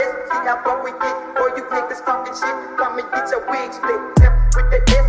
See how far we get, boy, you niggas talking shit. Come and get your wig split. With the S.